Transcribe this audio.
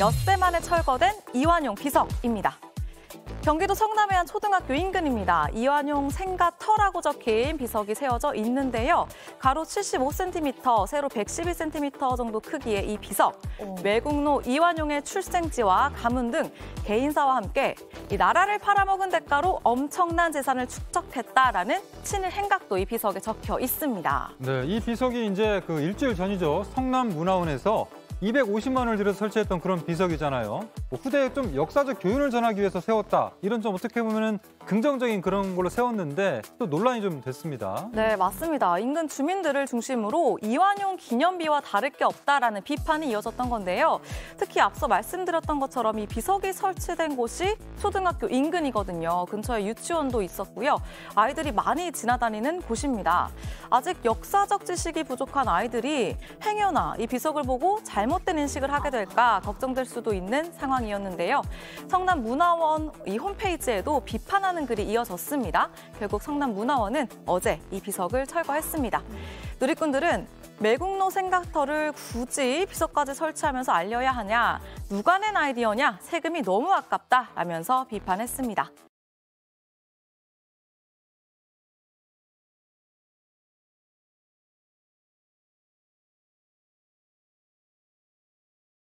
엿새 만에 철거된 이완용 비석입니다. 경기도 성남의 한 초등학교 인근입니다. 이완용 생가터라고 적힌 비석이 세워져 있는데요. 가로 75cm, 세로 112cm 정도 크기의 이 비석. 외국노 이완용의 출생지와 가문 등 개인사와 함께 이 나라를 팔아먹은 대가로 엄청난 재산을 축적했다라는 친일 행각도 이 비석에 적혀 있습니다. 네, 이 비석이 이제 그 일주일 전이죠. 성남 문화원에서 250만 원을 들여서 설치했던 그런 비석이잖아요. 뭐 후대에 좀 역사적 교훈을 전하기 위해서 세웠다. 이런 좀 어떻게 보면은 긍정적인 그런 걸로 세웠는데 또 논란이 좀 됐습니다. 네, 맞습니다. 인근 주민들을 중심으로 이완용 기념비와 다를 게 없다라는 비판이 이어졌던 건데요. 특히 앞서 말씀드렸던 것처럼 이 비석이 설치된 곳이 초등학교 인근이거든요. 근처에 유치원도 있었고요. 아이들이 많이 지나다니는 곳입니다. 아직 역사적 지식이 부족한 아이들이 행여나 이 비석을 보고 잘못된 인식을 하게 될까 걱정될 수도 있는 상황이었는데요. 성남 문화원 이 홈페이지에도 비판하는 글이 이어졌습니다. 결국 성남 문화원은 어제 이 비석을 철거했습니다. 누리꾼들은 매국노 생각터를 굳이 비석까지 설치하면서 알려야 하냐, 누가 낸 아이디어냐, 세금이 너무 아깝다 라면서 비판했습니다.